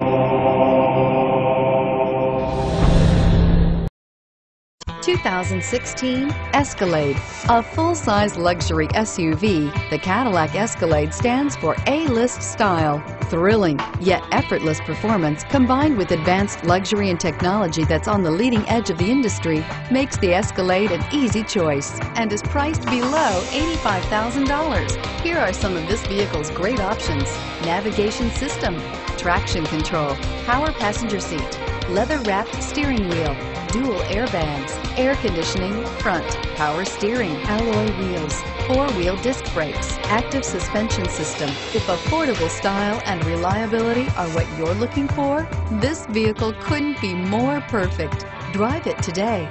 Oh. 2016 Escalade. A full-size luxury SUV, the Cadillac Escalade stands for A-list style. Thrilling, yet effortless performance combined with advanced luxury and technology that's on the leading edge of the industry makes the Escalade an easy choice and is priced below $85,000. Here are some of this vehicle's great options. Navigation system, traction control, power passenger seat, leather-wrapped steering wheel, dual airbags, air conditioning, front, power steering, alloy wheels, four-wheel disc brakes, active suspension system. If affordable style and reliability are what you're looking for, this vehicle couldn't be more perfect. Drive it today.